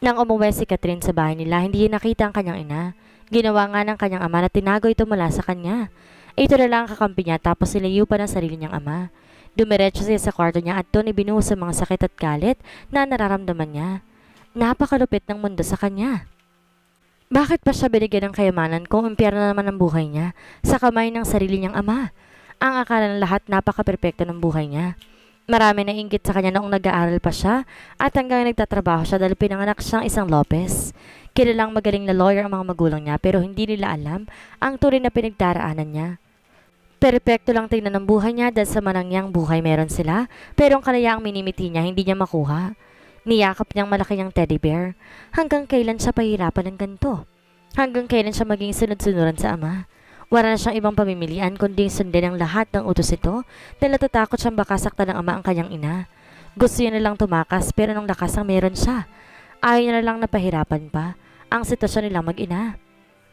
Nang umuwi si Catherine sa bahay nila, hindi nakita ang kanyang ina. Ginawa nga ng kanyang ama na tinago ito mula sa kanya. Ito na lang ang kakampi niya tapos nilayo pa ng sarili niyang ama. Dumiretso siya sa kwarto niya at doon ibinuhos ang mga sakit at galit na nararamdaman niya. Napakalupit ng mundo sa kanya. Bakit pa siya binigyan ng kayamanan kung impyerno naman ang buhay niya sa kamay ng sarili niyang ama? Ang akala ng lahat napaka-perpekto ng buhay niya. Marami na inggit sa kanya noong nag-aaral pa siya at hanggang nagtatrabaho siya dahil pinanganak siyang isang Lopez. Kilalang magaling na lawyer ang mga magulang niya pero hindi nila alam ang tuloy na pinagdaraanan niya. Perpekto lang tingnan ng buhay niya dahil sa manangyang buhay meron sila pero ang kalayaang minimiti niya hindi niya makuha. Niyakap niyang malaki niyang teddy bear. Hanggang kailan siya pahirapan ng ganito? Hanggang kailan siya maging sunod-sunuran sa ama? Wala na siyang ibang pamimilian kundi sundin ang lahat ng utos ito dahil natatakot siyang baka saktan ng ama ang kanyang ina. Gusto niya na lang tumakas pero nung lakas ang meron siya. Ayaw niya na lang napahirapan pa ang sitwasyon nilang mag-ina.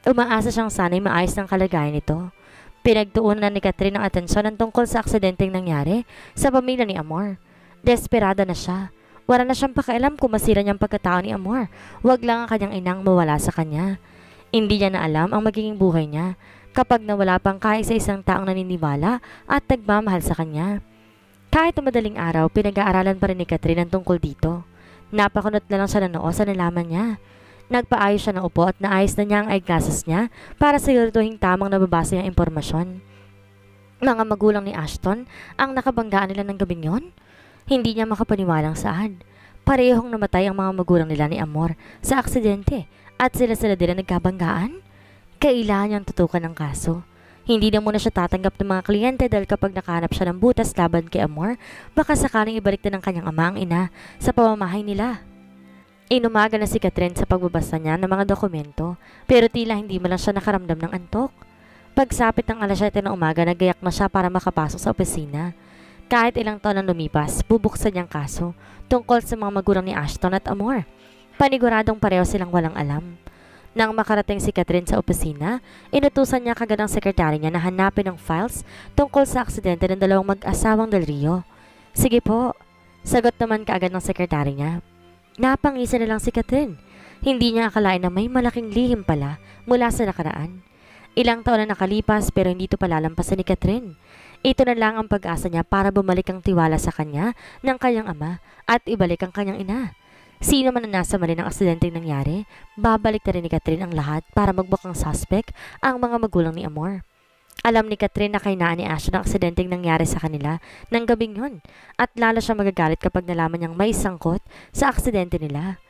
Umaasa siyang sana'y maayos ng kalagayan nito. Pinagtuunan ni Catherine ang atensyon ng tungkol sa aksidenteng nangyari sa pamilya ni Amor. Desperada na siya. Wala na siyang pakialam kung masira niyang pagkatao ni Amor. Huwag lang ang kanyang inang mawala sa kanya. Hindi niya na alam ang magiging buhay niya kapag nawala pang kaisa-isang taong naniniwala at nagmamahal sa kanya. Kahit na madaling araw, pinag-aaralan pa rin ni Catherine ang tungkol dito. Napakunot na lang siya ng noo sa nalaman niya. Nagpaayos siya ng upo at naayos na niya ang eyeglasses niya para siguraduhin tamang nababasa yung impormasyon. Mga magulang ni Ashton ang nakabanggaan nila ng gabing yon. Hindi niya makapaniwalang saan. Parehong namatay ang mga magulang nila ni Amor sa aksidente at sila-sila din ang nagkabanggaan. Kailangan niyang tutukan ng kaso. Hindi na muna siya tatanggap ng mga kliyente dahil kapag nakahanap siya ng butas laban kay Amor, baka sakaling ibalik na ng kanyang ama ang ina sa pamamahay nila. Inumaga na si Catherine sa pagbabasa niya ng mga dokumento, pero tila hindi mo lang siya nakaramdam ng antok. Pagsapit ng alas 7 ng umaga, nagayak na siya para makapasok sa opisina. Kahit ilang taon ang lumipas, bubuksan niyang kaso tungkol sa mga magulang ni Ashton at Amor. Paniguradong pareho silang walang alam. Nang makarating si Catherine sa opisina, inutusan niya kagad ang sekretary niya na hanapin ang files tungkol sa aksidente ng dalawang mag-asawang Del Rio. Sige po, sagot naman kaagad ng sekretary niya. Napangisa na lang si Catherine. Hindi niya akalain na may malaking lihim pala mula sa nakaraan. Ilang taon na nakalipas pero hindi ito palalampasan ni Catherine. Ito na lang ang pag-asa niya para bumalik ang tiwala sa kanya ng kanyang ama at ibalik ang kanyang ina. Sino man na nasa mali ng aksidenteng nangyari, babalik na rin ni Catherine ang lahat para magbukang suspect ang mga magulang ni Amor. Alam ni Catherine na kainaan ni Ashton ang aksidenteng nangyari sa kanila ng gabing yun at lalo siya magagalit kapag nalaman niyang may sangkot sa aksidente nila.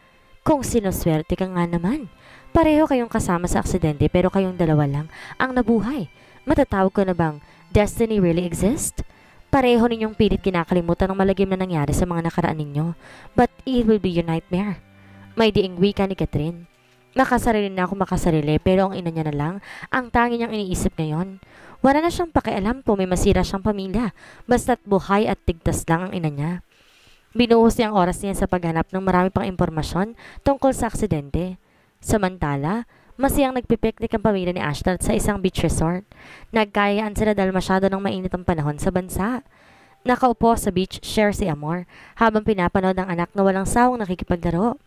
Kung sinuswerte ka nga naman, pareho kayong kasama sa aksidente pero kayong dalawa lang ang nabuhay. Matatawag ko na bang destiny really exists? Pareho ninyong pilit kinakalimutan ang malagim na nangyari sa mga nakaraan ninyo. But it will be your nightmare. May diing wika ni Catherine. Makasarili na ako makasarili pero ang ina niya na lang ang tangi niyang iniisip ngayon. Wala na siyang pakialam kung may masira siyang pamilya. Basta't buhay at tigtas lang ang ina niya. Binuhos niya ang oras niya sa paghanap ng marami pang impormasyon tungkol sa aksidente. Samantala, Masiyang nagpipiknik ang pamilya ni Ashton sa isang beach resort. Nagkayaan sila dahil masyado ng mainit ang panahon sa bansa. Nakaupo sa beach, share si Amor, habang pinapanood ang anak na walang sawang nakikipaglaro.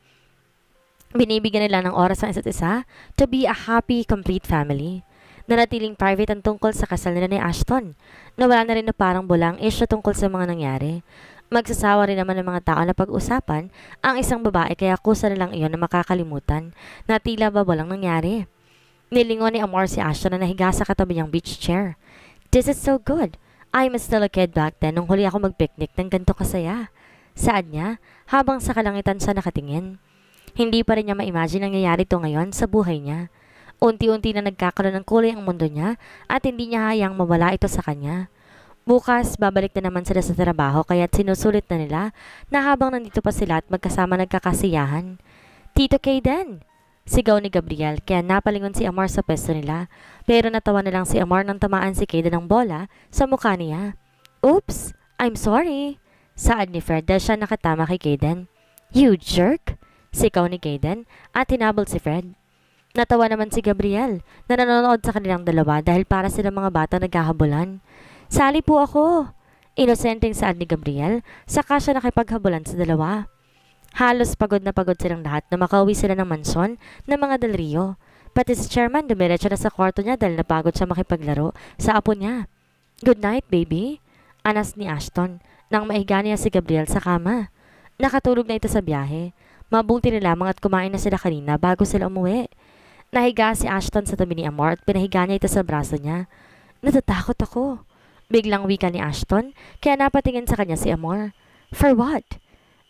Binibigyan nila ng oras ang isa't isa to be a happy, complete family. Nanatiling private ang tungkol sa kasal nila ni Ashton. Nawala na rin na parang bulang issue tungkol sa mga nangyari. Magsasawa rin naman ng mga tao na pag-usapan ang isang babae kaya kusa na lang iyon na makakalimutan na tila ba walang nangyari. Nilingon ni Amor si Ashton na nahiga sa katabi niyang beach chair. This is so good. I'm still a kid back then nung huli ako mag-picnic ng ganito kasaya. Saan niya? Habang sa kalangitan siya nakatingin. Hindi pa rin niya ma-imagine ang nangyayari ito ngayon sa buhay niya. Unti-unti na nagkakaroon ng kulay ang mundo niya at hindi niya hayang mawala ito sa kanya. Bukas, babalik na naman sila sa trabaho kaya sinusulit na nila na habang nandito pa sila at magkasama nagkakasiyahan. Tito Kayden! Sigaw ni Gabriel kaya napalingon si Amar sa pwesto nila pero natawa na lang si Amar nang tamaan si Kayden ng bola sa mukha niya. Oops! I'm sorry! Saad ni Fred dahil siya nakatama kay Kayden. You jerk! Sigaw ni Kayden at hinabol si Fred. Natawa naman si Gabriel na nanonood sa kanilang dalawa dahil para sila mga bata naghahabulan. Sali po ako. Inosenteng saan ni Gabriel, saka siya nakipaghabulan sa dalawa. Halos pagod na pagod silang lahat na makauwi sila ng mansyon ng mga Del Rio. Pati si chairman dumiretso na sa kwarto niya dahil napagod siya makipaglaro sa apo niya. Good night, baby. Anas ni Ashton nang maiga niya si Gabriel sa kama. Nakatulog na ito sa biyahe. Mabuti na lamang at kumain na sila kanina bago sila umuwi. Nahiga si Ashton sa tabi ni Amor at pinahiga niya ito sa braso niya. Natatakot ako. Biglang wika ni Ashton, kaya napatingin sa kanya si Amor. For what?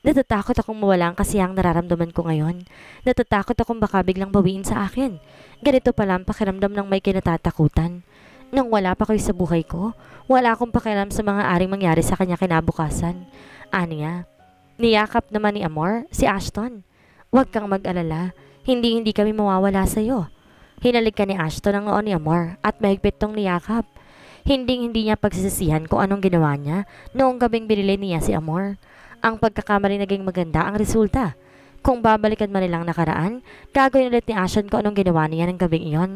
Natatakot akong mawala ang kasiyang nararamdaman ko ngayon. Natatakot akong baka biglang bawiin sa akin. Ganito pala ang pakiramdam ng may kinatatakutan. Nung wala pa kayo sa buhay ko, wala akong pakialam sa mga aring mangyari sa kanya kinabukasan. Aniya, niyakap naman ni Amor si Ashton. Huwag kang mag-alala, hindi-hindi kami mawawala sa iyo. Hinalik ka ni Ashton ang noon ni Amor at mahigpit tong niyakap. Hindi-hindi niya pagsisisihan kung anong ginawa niya noong gabing binili niya si Amor. Ang pagkakamali naging maganda ang resulta. Kung babalikan man nilang nakaraan, gagawin ulit ni Ashton kung anong ginawa niya ng gabing iyon.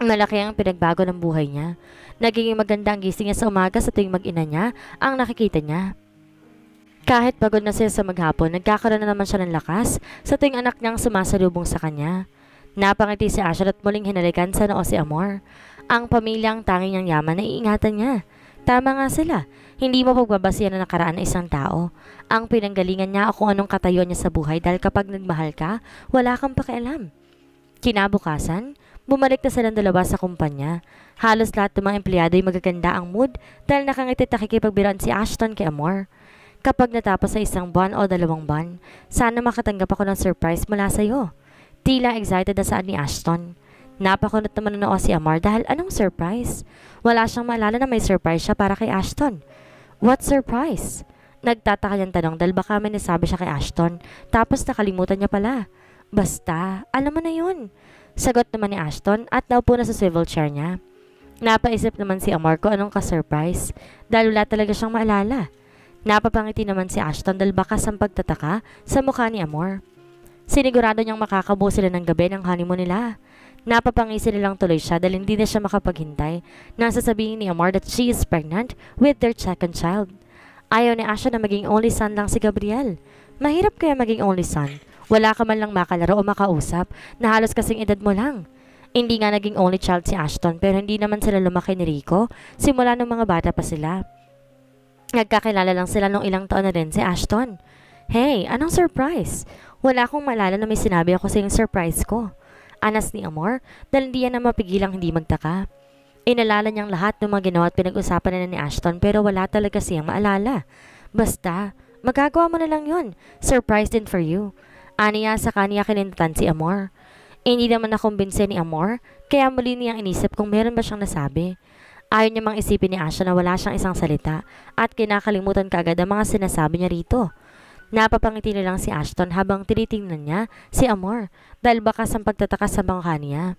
Malaki ang pinagbago ng buhay niya. Naging maganda ang gising niya sa umaga sa tuwing mag-ina niya ang nakikita niya. Kahit pagod na siya sa maghapon, nagkakaroon na naman siya ng lakas sa tuwing anak niyang sumasalubong sa kanya. Napangiti si Asher at muling hinalikan sa noo si Amor. Ang pamilyang tanging niyang yaman na iingatan niya. Tama nga sila. Hindi mo pagbabasihan na nakaraan ng isang tao. Ang pinanggalingan niya kung anong katayuan niya sa buhay dahil kapag nagmahal ka, wala kang pakialam. Kinabukasan, bumalik na silang dalawa sa kumpanya. Halos lahat ng mga empleyado ay magaganda ang mood dahil nakangiti at nakikipagbiran si Ashton kay Amor. Kapag natapos sa isang buwan o dalawang buwan, sana makatanggap ako ng surprise mula sa iyo. Tila excited na saan ni Ashton. Napakunot naman na si Amar dahil anong surprise? Wala siyang maalala na may surprise siya para kay Ashton. What surprise? Nagtataka niyang tanong dahil baka may nasabi siya kay Ashton tapos nakalimutan niya pala. Basta, alam mo na yun. Sagot naman ni Ashton at naupo na sa swivel chair niya. Napaisip naman si Amar ko anong ka-surprise dahil wala talaga siyang maalala. Napapangiti naman si Ashton dahil bakas ang pagtataka sa mukha ni Amor. Sinigurado niyang makakabuo sila ng gabi ng honeymoon nila. Napapangisi nilang tuloy siya dahil hindi na siya makapaghintay nang sasabihin ni Amor that she is pregnant with their second child. Ayaw ni Asha na maging only son lang si Gabriel. Mahirap kaya maging only son. Wala ka man lang makalaro o makausap na halos kasing edad mo lang. Hindi nga naging only child si Ashton pero hindi naman sila lumaki ni Rico simula nung mga bata pa sila. Nagkakilala lang sila nung ilang taon na rin si Ashton. Hey, anong surprise? Wala akong maalala na may sinabi ako sa yung surprise ko. Anas ni Amor dahil hindi yan na mapigilang hindi magtaka. Inalala niyang lahat ng mga ginawa at pinag-usapan na ni Ashton pero wala talaga siyang maalala. Basta, magagawa mo na lang yon. Surprise din for you. Aniya sa kanya kinintatan si Amor. Hindi naman nakumbinse ni Amor, kaya muli niyang inisip kung meron ba siyang nasabi. Ayaw niya mang isipin ni Asha na wala siyang isang salita at kinakalimutan kaagad ang mga sinasabi niya rito. Napapangiti na lang si Ashton habang tinitingnan niya si Amor dahil bakas ang pagtataka sa bangka niya.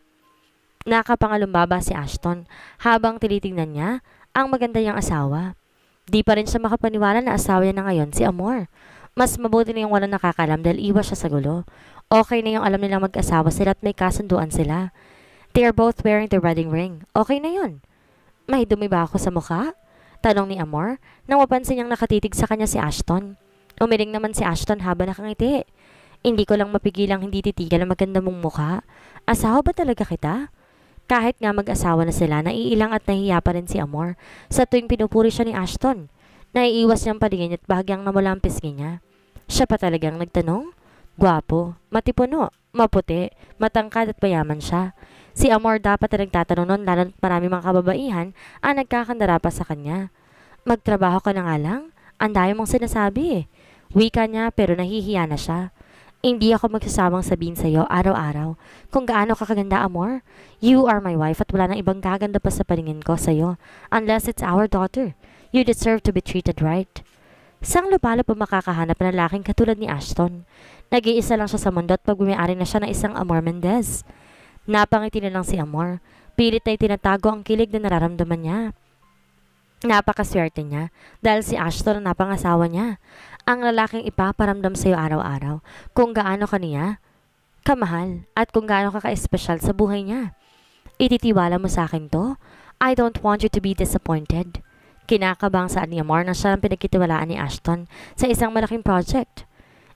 Nakapangalumbaba si Ashton habang tinitingnan niya ang maganda niyang asawa. Di pa rin siya makapaniwala na asawa niya na ngayon si Amor. Mas mabuti na yung walang nakakalam dahil iwas siya sa gulo. Okay na yung alam nilang mag-asawa sila at may kasunduan sila. They are both wearing the wedding ring. Okay na yun. May dumi ba ako sa mukha? Tanong ni Amor nang mapansin niyang nakatitig sa kanya si Ashton. Umiling naman si Ashton habang nakangiti. Hindi ko lang mapigilang hindi titigil ang maganda mong mukha. Asawa ba talaga kita? Kahit nga mag-asawa na sila, naiilang at nahiya pa rin si Amor sa tuwing pinupuri siya ni Ashton. Naiiwas niyang paligin at bahagyang namula ang pisngi niya. Siya pa talagang nagtanong? Gwapo, matipuno, maputi, matangkad at mayaman siya. Si Amor dapat na nagtatanong noon lalo marami mga kababaihan ang nagkakandara pa sa kanya. Magtrabaho ka na nga lang? Ang mong sinasabi eh. Wika niya pero nahihiya na siya. Hindi ako magsasawang sabihin sa iyo araw-araw kung gaano ka kaganda, Amor. You are my wife at wala nang ibang gaganda pa sa paningin ko sa iyo unless it's our daughter. You deserve to be treated right. Sang lupalo pa makakahanap ng lalaking katulad ni Ashton. Nag-iisa lang siya sa mundo at pagbumayari na siya ng isang Amor Mendez. Napangiti na lang si Amor. Pilit na itinatago ang kilig na nararamdaman niya. Napakaswerte niya dahil si Ashton ang napangasawa niya. Ang lalaking ipaparamdam sa iyo araw-araw kung gaano ka niya kamahal at kung gaano ka ka-espesyal sa buhay niya. Ititiwala mo sa akin to? I don't want you to be disappointed. Kinakabang sa ni Amor na siya ang pinagkitiwalaan ni Ashton sa isang malaking project.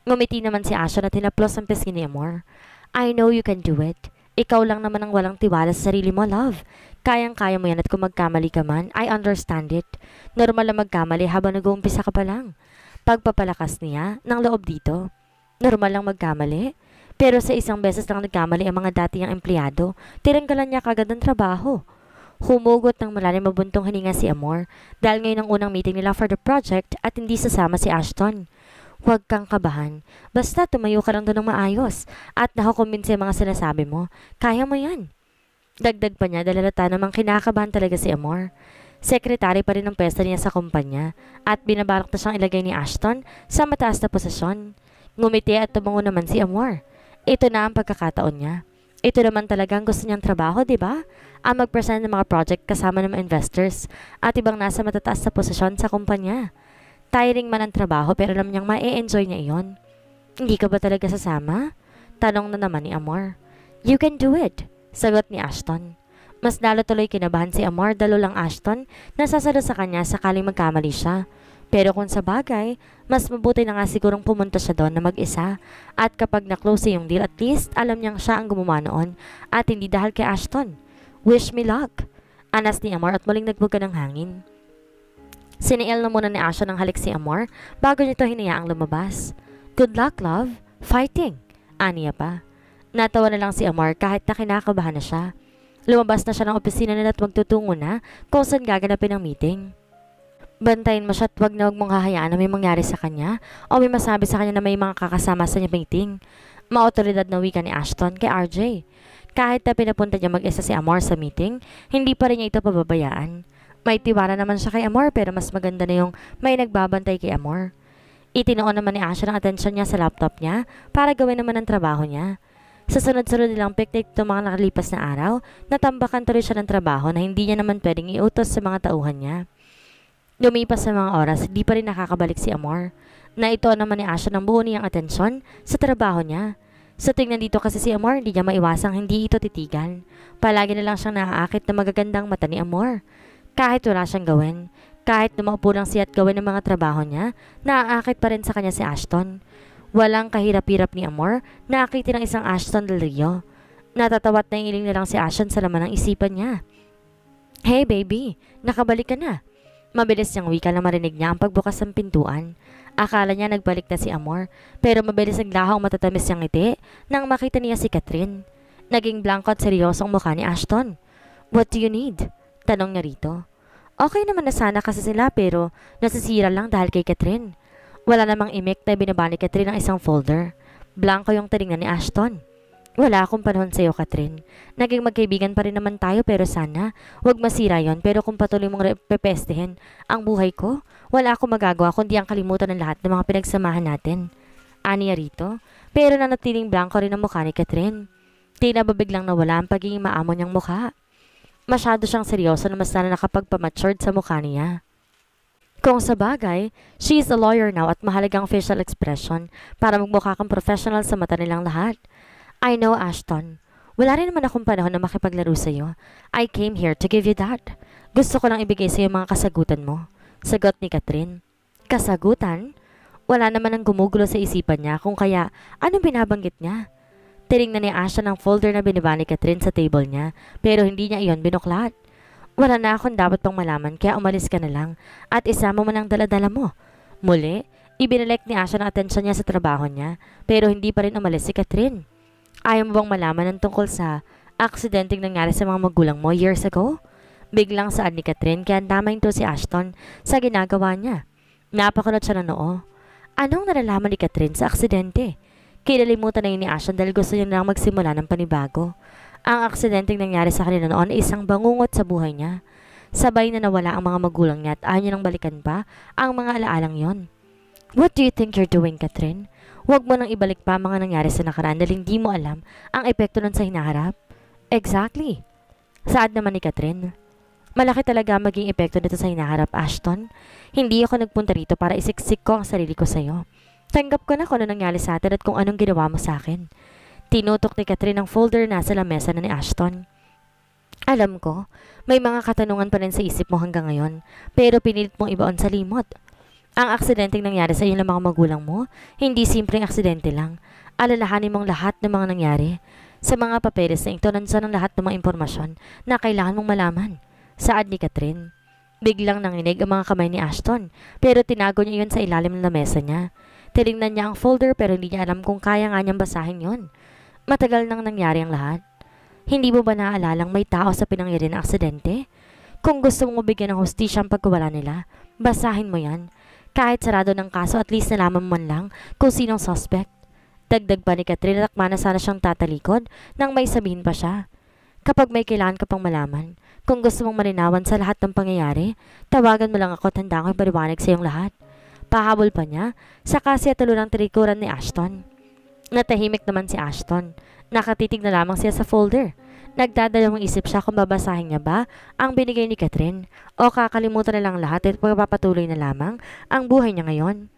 Ngumiti naman si Ashton at hinaplos ang pisngi ni Amor. I know you can do it. Ikaw lang naman ang walang tiwala sa sarili mo, love. Kayang-kaya mo yan at kung magkamali ka man, I understand it. Normal na magkamali habang nag-uumpisa ka pa lang. Pagpapalakas niya ng loob dito. Normal lang magkamali. Pero sa isang beses lang nagkamali ang mga dati niyang empleyado, tiranggalan niya kagad ng trabaho. Humugot ng malalim mabuntong hininga si Amor dahil ngayon ang unang meeting nila for the project at hindi sasama si Ashton. Huwag kang kabahan. Basta tumayo ka lang doon ng maayos at nakakumbinsi ang mga sinasabi mo. Kaya mo yan. Dagdag pa niya dahil lata namang kinakabahan talaga si Amor. Sekretary pa rin ang pwesto niya sa kumpanya at binabalak na siyang ilagay ni Ashton sa mataas na posisyon. Ngumiti at tumango naman si Amor. Ito na ang pagkakataon niya. Ito naman talagang gusto niyang trabaho, di ba? Ang mag-present ng mga project kasama ng mga investors at ibang nasa matataas sa posisyon sa kumpanya. Tiring man ang trabaho pero alam niyang ma-enjoy niya iyon. Hindi ka ba talaga sasama? Tanong na naman ni Amor. You can do it, sagot ni Ashton. Mas lalo tuloy kinabahan si Amor dalo lang Ashton na sasalo sa kanya sakaling magkamali siya. Pero kung sa bagay, mas mabuti na nga sigurong pumunta siya doon na mag-isa. At kapag na-close yung deal, at least alam niyang siya ang gumawa noon at hindi dahil kay Ashton. Wish me luck. Anas ni Amor at muling nagbuga ng hangin. Siniel na muna ni Ashton ang halik si Amor bago nito hinayaang lumabas. Good luck, love. Fighting. Aniya pa. Natawa na lang si Amor kahit na kinakabahan na siya. Lumabas na siya ng opisina nila at magtutungo na kung saan gaganapin ang meeting. Bantayin mo siya at wag na wag mong hahayaan na may mangyari sa kanya o may masabi sa kanya na may mga kakasama sa niya meeting. Maotoridad na wika ni Ashton kay RJ. Kahit na pinapunta niya mag-isa si Amor sa meeting, hindi pa rin niya ito pababayaan. May tiwala naman siya kay Amor pero mas maganda na yung may nagbabantay kay Amor. Itinoon naman ni Ashton ang atensyon niya sa laptop niya para gawin naman ang trabaho niya. Sa sunod-sunod nilang picnic itong mga nakalipas na araw, natambakan tuloy siya ng trabaho na hindi niya naman pwedeng iutos sa mga tauhan niya. Lumipas sa mga oras, di pa rin nakakabalik si Amor. Na ito naman ni Asha ng buo niyang atensyon sa trabaho niya. Sa tingnan dito kasi si Amor, hindi niya maiwasang hindi ito titigan. Palagi na lang siyang naaakit na magagandang mata ni Amor. Kahit wala siyang gawin, kahit lumaupo lang siya at gawin ang mga trabaho niya, naaakit pa rin sa kanya si Ashton. Walang kahirap-hirap ni Amor, naakitin ng isang Ashton Del Rio. Natatawat na iling na lang si Ashton sa laman ng isipan niya. Hey baby, nakabalik ka na. Mabilis niyang wika na marinig niya ang pagbukas ng pintuan. Akala niya nagbalik na si Amor, pero mabilis naglahaw matatamis niyang ngiti nang makita niya si Catherine. Naging blanco at seryoso ang mukha ni Ashton. What do you need? Tanong niya rito. Okay naman na sana kasi sila pero nasisira lang dahil kay Catherine. Wala namang imik na binaba ni Catherine ang isang folder. Blanco yung tinignan ni Ashton. Wala akong panahon sa'yo, Katrin. Naging magkaibigan pa rin naman tayo pero sana, wag masira yon pero kung patuloy mong pepestehin ang buhay ko, wala akong magagawa kundi ang kalimutan ng lahat ng mga pinagsamahan natin. Aniya rito, pero nanatiling blanco rin ang mukha ni Katrin. Di na ba biglang nawala ang pagiging maamo niyang mukha? Masyado siyang seryoso na mas na nakapagpamatured sa mukha niya. Kung sa bagay, she is a lawyer now at mahalagang facial expression para magmukha kang professional sa mata nilang lahat. I know, Ashton. Wala rin naman akong panahon na makipaglaro sa'yo. I came here to give you that. Gusto ko lang ibigay sa'yo mga kasagutan mo. Sagot ni Catherine. Kasagutan? Wala naman ang gumugulo sa isipan niya kung kaya anong binabanggit niya. Tinignan ni Ashton ang folder na binaba ni Catherine sa table niya pero hindi niya iyon binuklat. Wala na akong dapat pang malaman kaya umalis ka na lang at isama mo ng daladala mo. Muli, ibinalik ni Ashton ang atensyon niya sa trabaho niya pero hindi pa rin umalis si Catherine. Ayaw mo bang malaman ng tungkol sa aksidenteng nangyari sa mga magulang mo years ago? Biglang saad ni Catherine kaya damay to si Ashton sa ginagawa niya. Napakunot siya ng noo. Anong nalalaman ni Catherine sa aksidente? Kinalimutan na yun ni Ashton dahil gusto niya lang magsimula ng panibago. Ang aksidenteng nangyari sa kanila noon ay isang bangungot sa buhay niya. Sabay na nawala ang mga magulang niya at ayaw niya nang balikan pa ang mga alaalang yon. What do you think you're doing, Catherine? Huwag mo nang ibalik pa mga nangyari sa nakaraan dahil hindi mo alam ang epekto nun sa hinaharap. Exactly. Saad naman ni Catherine. Malaki talaga maging epekto nito sa hinaharap, Ashton. Hindi ako nagpunta rito para isiksik ko ang sarili ko sa'yo. Tanggap ko na kung ano nangyari sa atin at kung anong ginawa mo sa akin. Tinutok ni Catherine ang folder na sa lamesa na ni Ashton. Alam ko, may mga katanungan pa rin sa isip mo hanggang ngayon, pero pinilit mong ibaon sa limot. Ang aksidenteng nangyari sa iyo ng mga magulang mo, hindi simpleng aksidente lang. Alalahanin mong lahat ng mga nangyari. Sa mga papeles na ito, nandiyan ang lahat ng mga impormasyon na kailangan mong malaman. Saad ni Catherine. Biglang nanginig ang mga kamay ni Ashton, pero tinago niya yun sa ilalim ng mesa niya. Tinignan niya ang folder pero hindi niya alam kung kaya nga niyang basahin yon. Matagal nang nangyari ang lahat. Hindi mo ba naalalang may tao sa pinangyari ng aksidente? Kung gusto mong bigyan ng hostisya ang pagkawala nila, basahin mo yan. Kahit sarado ng kaso, at least nalaman mo man lang kung sinong suspect. Dagdag pa ni Catherine at na sana siyang tatalikod nang may sabihin pa siya. Kapag may kailangan ka pang malaman, kung gusto mong malinawan sa lahat ng pangyayari, tawagan mo lang ako at handa ko ipaliwanag sa iyong lahat. Pahabol pa niya, saka siya tulo ng trikuran ni Ashton. Natahimik naman si Ashton. Nakatitig na lamang siya sa folder. Nagdadalawang isip siya kung babasahin niya ba ang binigay ni Catherine o kakalimutan na lang lahat at pagpapatuloy na lamang ang buhay niya ngayon.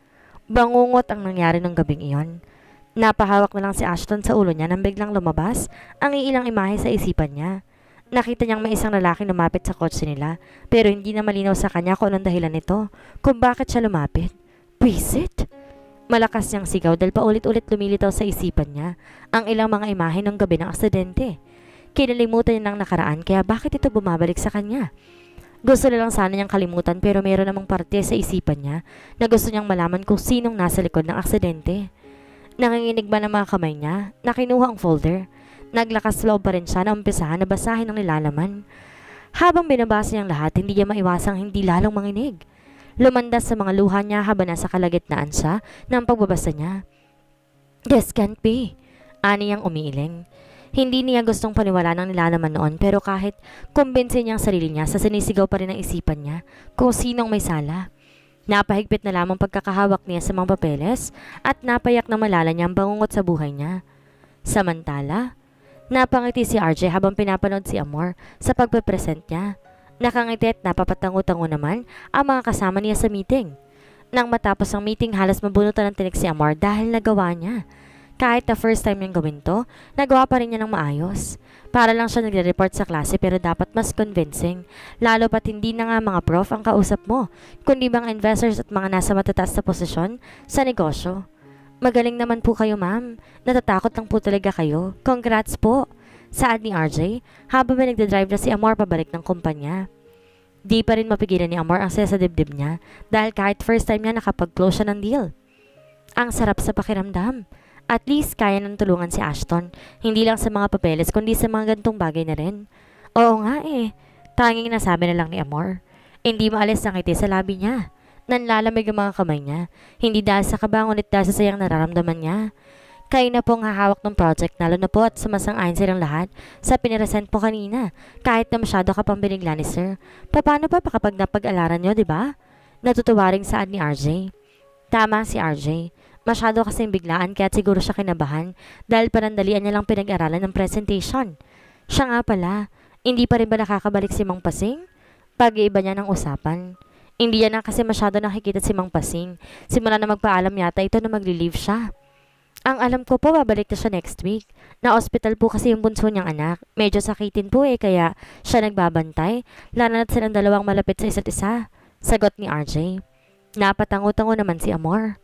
Bangungot ang nangyari ng gabing iyon. Napahawak na lang si Ashton sa ulo niya nang biglang lumabas ang iilang imahe sa isipan niya. Nakita niyang may isang lalaki lumapit sa kotse nila pero hindi na malinaw sa kanya kung anong dahilan nito, kung bakit siya lumapit. Visit? Malakas niyang sigaw dahil paulit-ulit lumilitaw sa isipan niya ang ilang mga imahe ng gabi ng aksidente. Kinalimutan niya ng nakaraan kaya bakit ito bumabalik sa kanya? Gusto na lang sana niyang kalimutan pero mayroon namang parte sa isipan niya na gusto niyang malaman kung sinong nasa likod ng aksidente. Nanginginig ba ng mga kamay niya? Nakinuha ang folder. Naglakas loob pa rin siya na umpisahan na basahin ang nilalaman. Habang binabasa niyang lahat, hindi niya maiwasang hindi lalong manginig. Lumandas sa mga luha niya habang nasa kalagitnaan siya ng pagbabasa niya. This can't be. Ani niyang umiiling. Hindi niya gustong paniwala ng nilalaman noon pero kahit kumbinsin niya ang sarili niya, sa sinisigaw pa rin ang isipan niya kung sinong may sala. Napahigpit na lamang pagkakahawak niya sa mga papeles at napayak na malala niya ang bangungot sa buhay niya. Samantala, napangiti si RJ habang pinapanood si Amor sa pagpe-present niya. Nakangiti at napapatango-tango naman ang mga kasama niya sa meeting. Nang matapos ang meeting, halos mabunutan ng tinik si Amor dahil nagawa niya. Kahit na first time niyang gawin to, nagawa pa rin niya ng maayos. Para lang siya nagre-report sa klase pero dapat mas convincing. Lalo pat hindi na nga mga prof ang kausap mo, kundi mga investors at mga nasa matataas na posisyon sa negosyo. Magaling naman po kayo ma'am. Natatakot lang po talaga kayo. Congrats po. Saad ni RJ habang may nagdadrive na si Amor pabalik ng kumpanya. Di pa rin mapigilan ni Amor ang saya sa dibdib niya dahil kahit first time niya nakapag-close siya ng deal. Ang sarap sa pakiramdam. At least kaya nang tulungan si Ashton, hindi lang sa mga papeles kundi sa mga gantong bagay na rin. Oo nga eh, tanging nasabi na lang ni Amor. Hindi maalis ang ngiti sa labi niya. Nanlalamig ang mga kamay niya, hindi dahil sa kabangon at dahil sa sayang nararamdaman niya. Kayo na po ang hahawak ng project, lalo na po at sumasang-ayon silang lahat sa piniresent po kanina, kahit na masyado ka ni Sir. Paano pa kapag napag-alaran niyo, di ba? Natutuwa rin saan ni RJ. Tama si RJ. Masyado kasing biglaan kaya siguro siya kinabahan dahil panandalian niya lang pinag-aralan ng presentation. Siya nga pala, hindi pa rin ba nakakabalik si Mang Pasing? Pag-iiba niya ng usapan. Hindi niya na kasi masyado nakikita si Mang Pasing. Simula na magpaalam yata ito na magli-leave siya. Ang alam ko po, babalik na siya next week. Na-hospital po kasi yung bunso niyang anak. Medyo sakitin po eh, kaya siya nagbabantay. Lalo na't silang dalawang malapit sa isa't isa. Sagot ni RJ. Napatango-tango naman si Amor.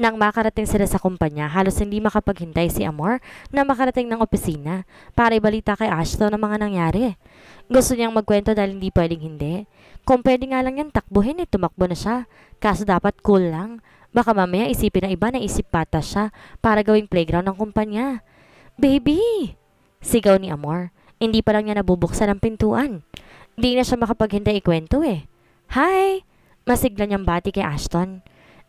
Nang makarating sila sa kumpanya, halos hindi makapaghintay si Amor na makarating ng opisina para ibalita kay Ashton ang mga nangyari. Gusto niyang magkwento dahil hindi pwedeng hindi. Kung pwede nga lang yan takbuhin eh, tumakbo na siya. Kaso dapat cool lang. Baka mamaya isipin ng iba na isip patas siya para gawing playground ng kumpanya. Baby! Sigaw ni Amor. Hindi pa lang niya nabubuksan ang pintuan. Di na siya makapaghintay ikwento eh. Hi! Masigla niyang bati kay Ashton.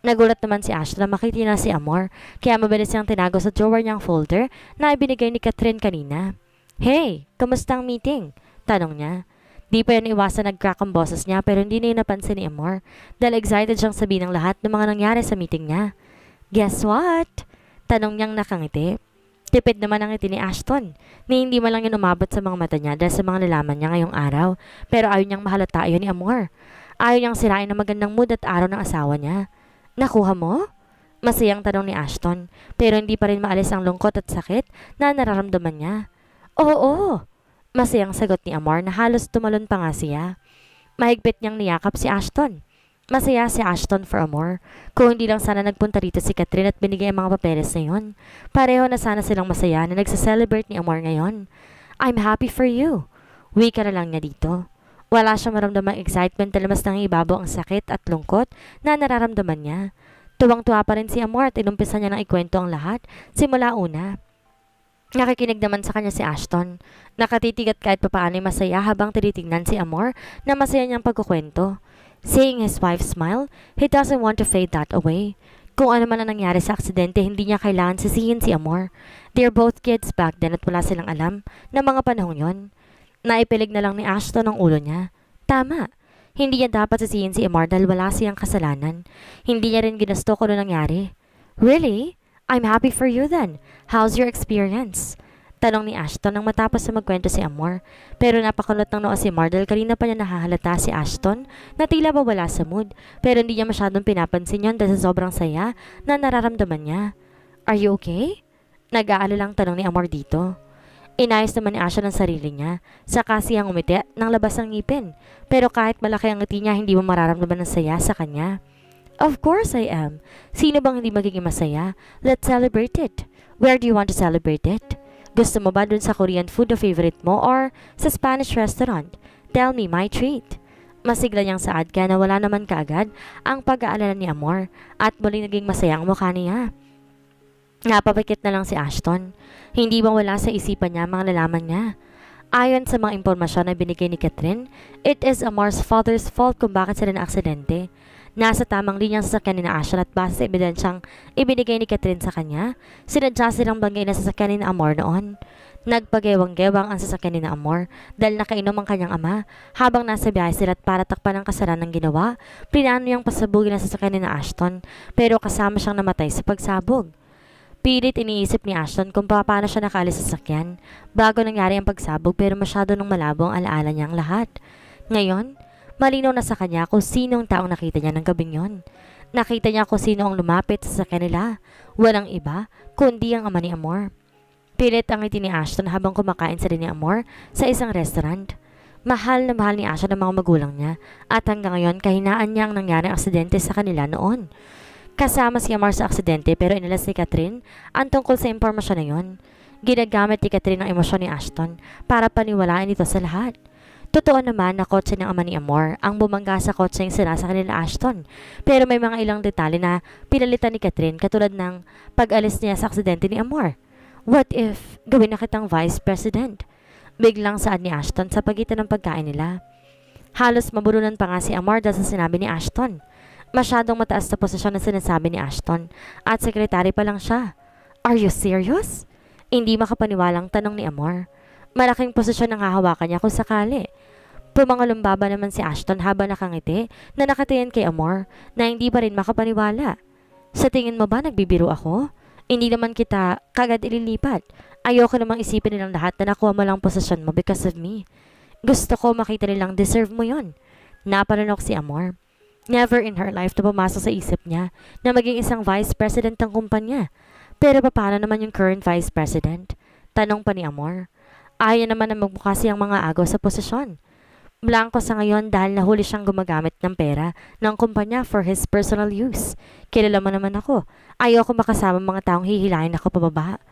Nagulat naman si Ash na makita na si Amor, kaya mabilis niyang tinago sa drawer niyang folder na ibinigay ni Catherine kanina. Hey, kamusta ang meeting? Tanong niya. Di pa yan iwasan nag-crack ang boses niya pero hindi na napansin ni Amor dahil excited siyang sabihin ng lahat ng mga nangyari sa meeting niya. Guess what? Tanong niyang nakangiti. Tipid naman ang ngiti ni Ashton, ni hindi man lang yun umabot sa mga mata niya dahil sa mga nalaman niya ngayong araw. Pero ayaw niyang mahalata yun ni Amor. Ayaw niyang sirain ang magandang mood at araw ng asawa niya. Nakuha mo? Masayang tanong ni Ashton, pero hindi pa rin maalis ang lungkot at sakit na nararamdaman niya. Oo, masayang sagot ni Amor na halos tumalon pa nga siya. Mahigpit niyang niyakap si Ashton. Masaya si Ashton for Amor. Kung hindi lang sana nagpunta rito si Catherine at binigay ang mga papeles na yun. Pareho na sana silang masaya na nagsa-celebrate ni Amor ngayon. I'm happy for you. Wika na lang niya dito. Wala siyang maramdamang excitement dahil mas nang ibabaw ang sakit at lungkot na nararamdaman niya. Tuwang-tuwa pa rin si Amor at inumpisa niya nang ikwento ang lahat simula una. Nakikinig naman sa kanya si Ashton. Nakatitigat kahit papaano masaya habang tinitingnan si Amor na masaya niyang pagkukwento. Seeing his wife smile, he doesn't want to fade that away. Kung ano man ang nangyari sa aksidente, hindi niya kailangan sisihin si Amor. They're both kids back then at wala silang alam na mga panahong yon. Naipilig na lang ni Ashton ang ulo niya. Tama. Hindi niya dapat sisihin si Amor dahil wala siyang kasalanan. Hindi niya rin ginusto kung ano nangyari. Really? I'm happy for you then. How's your experience? Tanong ni Ashton nang matapos na magkwento si Amor. Pero napakulot ng noo si Mardel kanina pa niya nahahalata si Ashton na tila ba wala sa mood. Pero hindi niya masyadong pinapansin yon dahil sa sobrang saya na nararamdaman niya. Are you okay? Nag-aalalang tanong ni Amor dito. Inayos naman ni Asha ng sarili niya. Saka siyang umiti ng labas ng ngipin. Pero kahit malaki ang ngiti niya, hindi mo mararamdaman ng saya sa kanya. Of course I am. Sino bang hindi magiging masaya? Let's celebrate it. Where do you want to celebrate it? Gusto mo ba dun sa Korean food na favorite mo or sa Spanish restaurant? Tell me my treat. Masigla niyang saad kaya na wala naman kaagad ang pag-aalala ni Amor at muling naging masaya ang mukha niya. Napapikit na lang si Ashton. Hindi bang wala sa isipan niya mga nalaman niya? Ayon sa mga impormasyon na binigay ni Catherine, it is Amar's father's fault kung bakit sila na aksidente. Nasa tamang linyang sasakyan ni na Ashley at base sa ebidensyang ibinigay ni Catherine sa kanya, sinadya silang bangay na sasakyan ni na Amor noon. Nagpagewang-gewang ang sasakyan ni na Amor dahil nakainom ang kanyang ama habang nasa biyahe sila at para takpan ang kasalanan ng ginawa, plinano niyang pasabugin ang sasakyan ni na Ashton pero kasama siyang namatay sa pagsabog. Pilit iniisip ni Ashton kung paano siya nakaalis sa sasakyan bago nangyari ang pagsabog pero masyado nung malabo ang alaala niyang lahat. Ngayon, Malinaw na sa kanya kung sinong taong nakita niya ng gabing yon. Nakita niya kung sino ang lumapit sa kanila. Walang iba, kundi ang ama ni Amor. Pilit ang ngiti ni Ashton habang kumakain sa ni Amor sa isang restaurant. Mahal na mahal ni Ashton ang mga magulang niya at hanggang ngayon kahinaan niya ang nangyaring aksidente sa kanila noon. Kasama si Amor sa aksidente pero inalas ni Catherine ang tungkol sa impormasyon na yon. Ginagamit ni Catherine ang emosyon ni Ashton para paniwalaan ito sa lahat. Totoo naman na kotse ng ama ni Amor ang bumangga sa kotse yung sinasakyan nila Ashton. Pero may mga ilang detalye na pinalitan ni Catherine katulad ng pag-alis niya sa aksidente ni Amor. What if gawin na kitang vice president? Biglang saad ni Ashton sa pagitan ng pagkain nila. Halos mabulunan pa nga si Amor dahil sa sinabi ni Ashton. Masyadong mataas na posisyon na sinasabi ni Ashton at sekretary pa lang siya. Are you serious? Hindi makapaniwalang tanong ni Amor. Malaking posisyon ang hahawakan niya kung sakali. Pumangalumbaba naman si Ashton habang nakangiti na nakatayan kay Amor na hindi pa rin makapaniwala. Sa tingin mo ba nagbibiro ako? Hindi naman kita kagad ililipat. Ayoko namang isipin nilang lahat na nakuha mo lang posisyon mo because of me. Gusto ko makita nilang deserve mo yon. Napalanok si Amor. Never in her life na pumasok sa isip niya na maging isang vice president ng kumpanya. Pero paano naman yung current vice president? Tanong pa ni Amor. Ayaw naman na magmukha siyang mga agaw sa posisyon. Blanco sa ngayon dahil nahuli siyang gumagamit ng pera ng kumpanya for his personal use. Kilala mo naman ako. Ayaw ko makasama mga taong hihilahin ako pababa.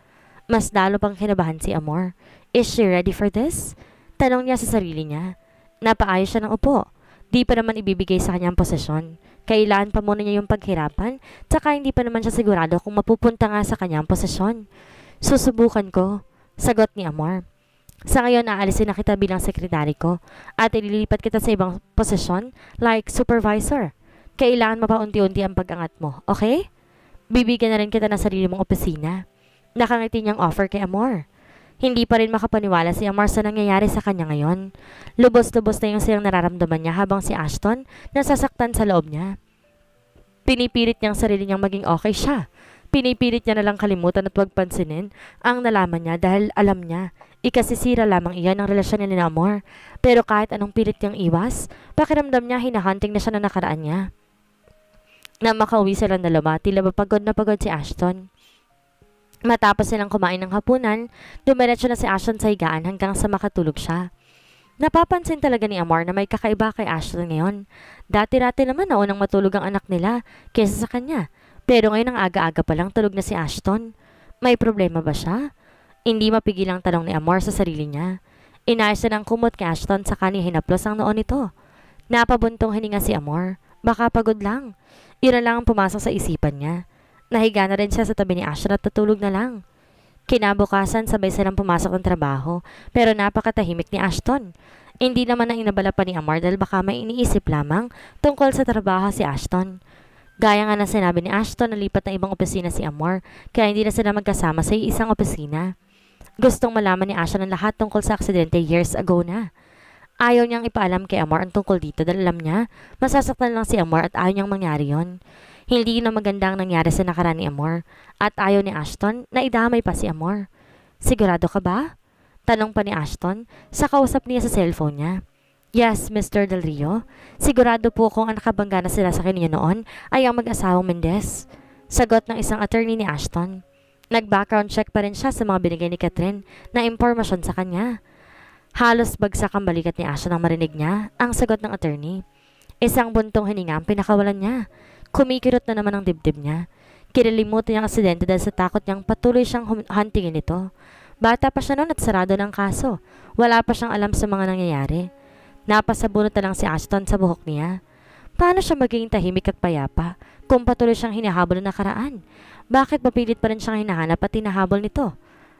Mas lalo pang kinabahan si Amor. Is she ready for this? Tanong niya sa sarili niya. Napaayos siya ng upo. Di pa naman ibibigay sa kanyang posisyon. Kailan pa muna niya yung paghirapan, tsaka hindi pa naman siya sigurado kung mapupunta nga sa kanyang posisyon. Susubukan ko, sagot ni Amor. Sa ngayon, aalisin na kita bilang sekretary ko at ililipat kita sa ibang posisyon like supervisor. Kailangan mapaunti-unti ang pag-angat mo, okay? Bibigyan na rin kita ng sarili mong opisina. Nakangiti niyang offer kay Amor. Hindi pa rin makapaniwala si Amor sa nangyayari sa kanya ngayon. Lubos-lubos na yung silang nararamdaman niya habang si Ashton nasasaktan sa loob niya. Pinipilit niyang sarili niyang maging okay siya. Pinipilit niya na lang kalimutan at wag pansinin ang nalaman niya dahil alam niya Ikasisira lamang iyan ang relasyon ni Amor. Pero kahit anong pilit niyang iwas, pakiramdam niya hinahunting na siya na nakaraan niya. Na makauwi sila dalawa, tila ba pagod na pagod si Ashton. Matapos silang kumain ng hapunan, dumiretso na si Ashton sa higaan hanggang sa makatulog siya. Napapansin talaga ni Amor na may kakaiba kay Ashton ngayon. Dati-dati naman na unang matulog ang anak nila kesa sa kanya. Pero ngayon ang aga-aga pa lang tulog na si Ashton. May problema ba siya? Hindi mapigil ang tanong ni Amor sa sarili niya. Inayos na ng kumot Ashton sa kanya hinaplos ang noon nito. Napabuntong hininga si Amor. Baka pagod lang. Iyon lang ang pumasok sa isipan niya. Nahiga na rin siya sa tabi ni Ashton at tutulog na lang. Kinabukasan sabay silang pumasok ng trabaho pero napakatahimik ni Ashton. Hindi naman ang inabala pa ni Amor dahil baka may iniisip lamang tungkol sa trabaho si Ashton. Gaya nga na sinabi ni Ashton na lipat ng ibang opisina si Amor kaya hindi na sila magkasama sa isang opisina. Gustong malaman ni Asha ng lahat tungkol sa aksidente years ago na. Ayaw niyang ipaalam kay Amor ang tungkol dito dahil alam niya, masasaktan lang si Amor at ayaw niyang mangyari yon. Hindi na magandang nangyari sa nakaraan ni Amor at ayaw ni Ashton na idamay pa si Amor. Sigurado ka ba? Tanong pa ni Ashton sa kausap niya sa cellphone niya. Yes, Mr. Del Rio. Sigurado po kung ang nakabangga na sila sa kanya noon ay ang mag-asawang Mendez. Sagot ng isang attorney ni Ashton. Nag-background check pa rin siya sa mga binigay ni Catherine na impormasyon sa kanya. Halos bagsak ang balikat ni Asha nang marinig niya ang sagot ng attorney. Isang buntong hininga ang pinakawalan niya. Kumikirot na naman ang dibdib niya. Kinalimutan niyang aksidente dahil sa takot niyang patuloy siyang huntingin ito. Bata pa siya noon at sarado ng kaso. Wala pa siyang alam sa mga nangyayari. Napasabunot na lang si Ashton sa buhok niya. Paano siya magiging tahimik at payapa kung patuloy siyang hinahabol na nakaraan? Bakit mapilit pa rin siyang hinahanap at hinahabol nito?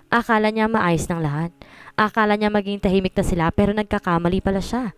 Akala niya maayos ng lahat. Akala niya maging tahimik na sila pero nagkakamali pala siya.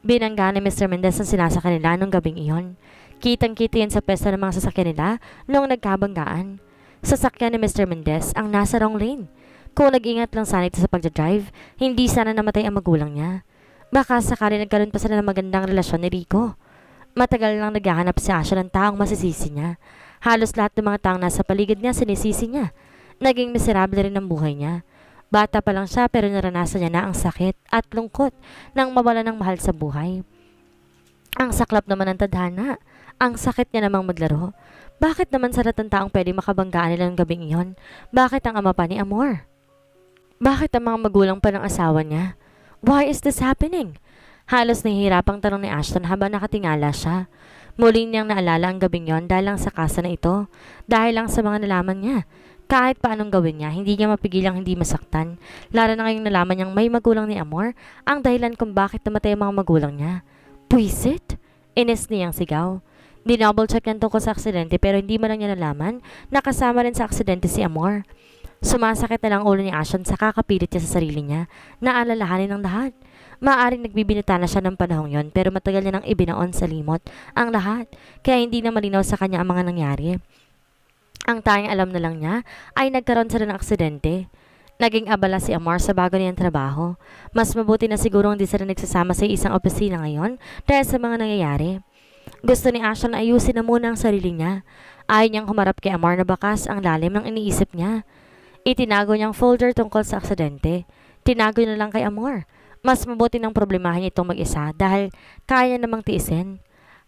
Binangga ni Mr. Mendez ang sila sa kanila nung gabing iyon. Kitang-kita yan sa pesta ng mga sasakyan nila noong nagkabanggaan. Sasakyan ni Mr. Mendez ang nasa wrong lane. Kung nag-ingat lang sana ito sa pagdadrive, hindi sana namatay ang magulang niya. Baka sakali nagkaroon pa sila ng magandang relasyon ni Rico. Matagal lang naghahanap si Asha ng taong masisisi niya. Halos lahat ng mga taong nasa paligid niya sinisisi niya. Naging miserable rin ang buhay niya. Bata pa lang siya pero naranasan niya na ang sakit at lungkot nang mawala ng mahal sa buhay. Ang saklap naman ng tadhana. Ang sakit niya namang maglaro. Bakit naman sa lahat ng taong pwede makabanggaan nila ng gabing iyon? Bakit ang ama pa ni Amor? Bakit ang mga magulang pa ng asawa niya? Why is this happening? Halos nahihirapang tanong ni Ashton habang nakatingala siya. Muli niyang naalala ang gabing yon dahil lang sa kasa na ito, dahil lang sa mga nalaman niya. Kahit paanong gawin niya, hindi niya mapigilang hindi masaktan. Lalo na ngayong nalaman niyang may magulang ni Amor, ang dahilan kung bakit namatay ang mga magulang niya. Puisit? Ines niyang sigaw. Dinouble check niya tungkol sa aksidente pero hindi man lang niya nalaman na kasama rin sa aksidente si Amor. Sumasakit na lang ulo ni Ashon sa kakapilit niya sa sarili niya na alalahanin ng lahat. Maaring nagbibinita na siya ng panahong yon pero matagal niya nang ibinaon sa limot ang lahat kaya hindi na malinaw sa kanya ang mga nangyari. Ang tayong alam na lang niya ay nagkaroon sila ng aksidente. Naging abala si Amar sa bago niyang trabaho. Mas mabuti na siguro hindi sila nagsasama sa isang opisina ngayon dahil sa mga nangyayari. Gusto ni Ashton na ayusin na muna ang sarili niya. Ayaw niyang humarap kay Amar na bakas ang lalim ng iniisip niya. Itinago niyang folder tungkol sa aksidente. Tinago niya lang kay Amor. Mas mabuti ng problemahin itong mag-isa dahil kaya namang tiisin.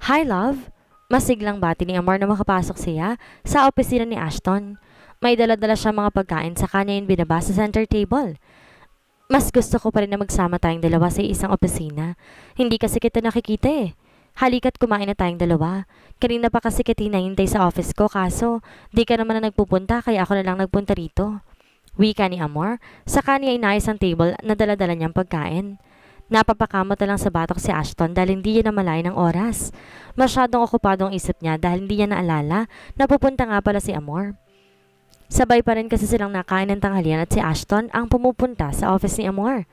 Hi, love! Masiglang bati ni Amor na makapasok siya sa opisina ni Ashton. May dala-dala siya mga pagkain sa kanya yung binaba sa center table. Mas gusto ko pa rin na magsama tayong dalawa sa isang opisina. Hindi kasi kita nakikita eh. Halika't kumain na tayong dalawa. Kanina pa kasi kita hinahintay sa office ko kaso di ka naman na nagpupunta kaya ako na lang nagpunta rito. Wika ni Amor, sa kanya inayos ang table na daladala niyang pagkain. Napapakamot na lang sa batok si Ashton dahil hindi niya namalayan ng oras. Masyadong okupado ang isip niya dahil hindi niya naalala na pupunta nga pala si Amor. Sabay pa rin kasi silang nakain ng tanghalian at si Ashton ang pumupunta sa office ni Amor.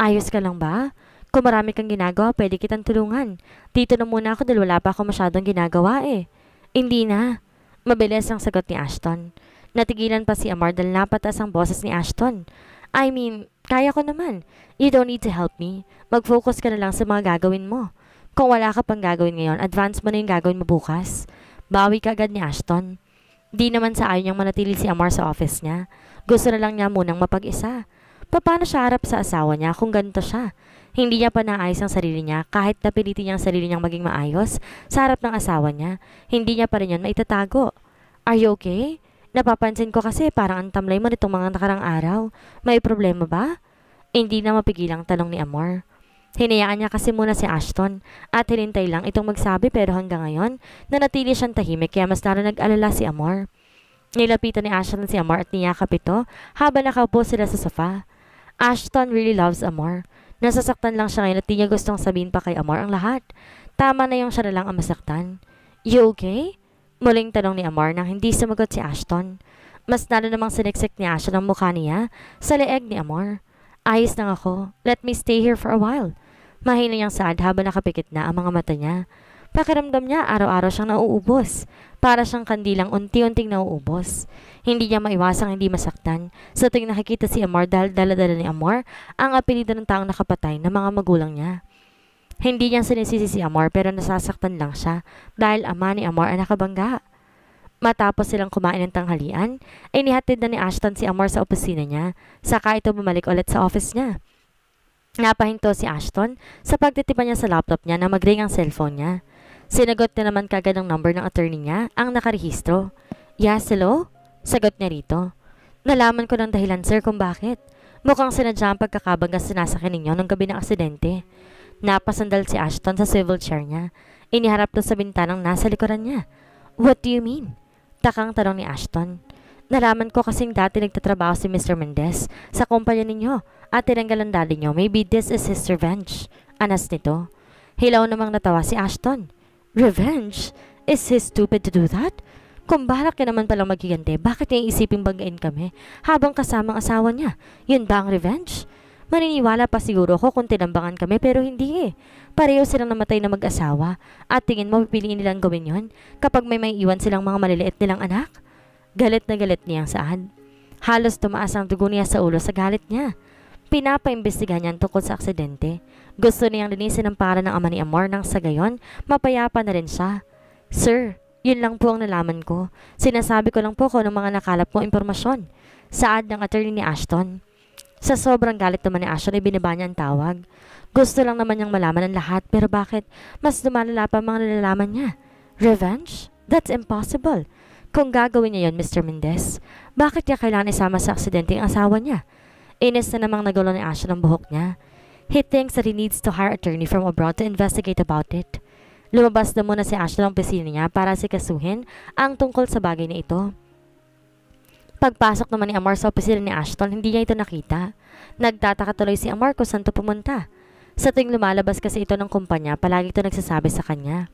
Ayos ka lang ba? Kung marami kang ginagawa, pwede kitang tulungan. Dito na muna ako dahil wala pa ako masyadong ginagawa eh. Hindi na. Mabilis ang sagot ni Ashton. Natigilan pa si Amar dahil napatas ang boses ni Ashton. I mean, kaya ko naman. You don't need to help me. Mag-focus ka na lang sa mga gagawin mo. Kung wala ka pang gagawin ngayon, advance mo na yung gagawin mo bukas. Bawi ka agad ni Ashton. Di naman sa ayaw niyang manatili si Amar sa office niya. Gusto na lang niya munang mapag-isa. Paano siya harap sa asawa niya kung ganito siya? Hindi niya pa naayos ang sarili niya kahit napilitin niya ang sarili niyang maging maayos sa harap ng asawa niya. Hindi niya pa rin yun maitatago. Are you okay? Napapansin ko kasi parang ang tamlay mo nitong mga nakarang araw. May problema ba? Hindi na mapigilang tanong ni Amor. Hinayaan niya kasi muna si Ashton at hinintay lang itong magsabi pero hanggang ngayon, nanatili siyang tahimik kaya mas lalo nag-alala si Amor. Nilapitan ni Ashton si Amor at niyakap ito habang nakaupo sila sa sofa. Ashton really loves Amor. Nasasaktan lang siya ngayon at di niya gustong sabihin pa kay Amor ang lahat. Tama na yung siya na lang ang masaktan. You okay? Muling tanong ni Amor nang hindi sumagot si Ashton. Mas lalo namang siniksik ni Ashton ang mukha niya sa leeg ni Amor. Ayos lang ako. Let me stay here for a while. Mahina niyang saad habang nakapikit na ang mga mata niya. Pakiramdam niya araw-araw siyang nauubos. Para siyang kandilang unti-unting nauubos. Hindi niya maiwasang hindi masaktan. Sa tuwing nakikita si Amor dahil daladala ni Amor ang apelido ng taong nakapatay ng mga magulang niya. Hindi niya sinisisi si Amor pero nasasaktan lang siya dahil ama ni Amor ang nakabangga. Matapos silang kumain ng tanghalian, ay nihatid na ni Ashton si Amor sa opisina niya, saka ito bumalik ulit sa office niya. Napahinto si Ashton sa pagtitipan niya sa laptop niya na magring ang cellphone niya. Sinagot niya naman kagad ang number ng attorney niya, ang nakarehistro. Yes, hello? Sagot niya rito. Nalaman ko ng dahilan, sir, kung bakit. Mukhang sinadya ang pagkakabangga sinasakyan ninyo ng gabi ng aksidente. Napasandal si Ashton sa swivel chair niya. Iniharap doon sa bintanang nasa likuran niya. What do you mean? Takang tanong ni Ashton. Nalaman ko kasing dati nagtatrabaho si Mr. Mendez sa kumpanya ninyo at tinanggal ang daddy niyo. Maybe this is his revenge. Anas nito. Hilaw namang natawa si Ashton. Revenge? Is he stupid to do that? Kung balak niya naman palang magigante, bakit niya isiping banggain kami habang kasamang asawa niya? Yun ba ang revenge? Maniniwala pa siguro ko kung tinambangan kami pero hindi eh. Pareho silang namatay na mag-asawa at tingin mo pipiliin nilang gawin yon kapag may may iwan silang mga maliliit nilang anak? Galit na galit niyang saad. Halos tumaas ang dugo niya sa ulo sa galit niya. Pinapaimbestigahan niya tungkol sa aksidente. Gusto niyang linisin ang para ng ama ni Amor nang sa gayon, mapayapa na rin siya. Sir, yun lang po ang nalaman ko. Sinasabi ko lang po kung anong mga nakalap mo impormasyon. Saad ng attorney ni Ashton. Sa sobrang galit naman ni Ashton ay binaba niya ang tawag. Gusto lang naman niyang malaman ang lahat pero bakit mas lumalala pa mga nalalaman niya? Revenge? That's impossible. Kung gagawin niya yon, Mr. Mendez, bakit niya kailangan isama sa aksidente ang asawa niya? Inis na namang nagulo ni Ashton ang buhok niya. He thinks that he needs to hire attorney from abroad to investigate about it. Lumabas na muna si Ashton ang opisina niya para sikasuhin ang tungkol sa bagay na ito. Pagpasok naman ni Amar sa opisina ni Ashton, hindi niya ito nakita. Nagtataka tuloy si Amar kung saan ito pumunta. Sa tuwing lumalabas kasi ito ng kumpanya, palagi ito nagsasabi sa kanya.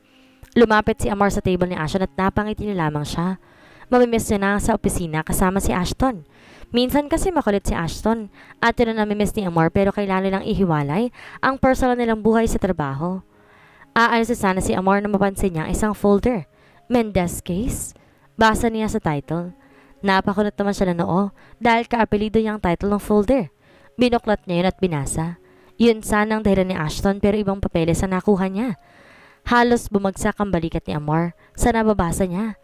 Lumapit si Amar sa table ni Ashton at napangiti niya lamang siya. Mamimiss niya na sa opisina kasama si Ashton. Minsan kasi makulit si Ashton at yun na namimiss ni Amor pero kailangan nilang ihiwalay ang personal nilang buhay sa trabaho. Aalis sana si Amor na mapansin niya isang folder. Mendez case? Basa niya sa title. Napakunot naman siya na noo dahil kaapelido niya ang title ng folder. Binuklat niya yun at binasa. Yun sanang dahilan ni Ashton pero ibang papeles ang nakuha niya. Halos bumagsak ang balikat ni Amor sa nababasa niya.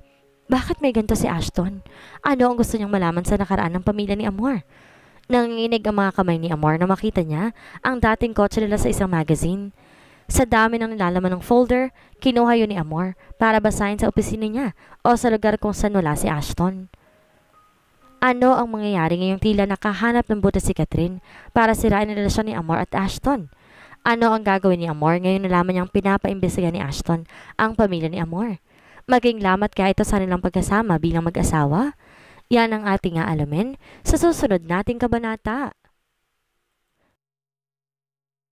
Bakit may ganito si Ashton? Ano ang gusto niyang malaman sa nakaraan ng pamilya ni Amor? Nanginginig ang mga kamay ni Amor na makita niya ang dating kotse nila sa isang magazine. Sa dami ng nilalaman ng folder, kinuha yun ni Amor para basahin sa opisina niya o sa lugar kung saan wala si Ashton. Ano ang mangyayari ngayong tila nakahanap ng buta si Catherine para sirain ang relasyon ni Amor at Ashton? Ano ang gagawin ni Amor ngayon nalaman niyang pinapaimbestiga ni Ashton ang pamilya ni Amor? Maging lamat kaya ito sa nilang pagkasama bilang mag-asawa? Yan ang ating aalamin sa susunod nating kabanata.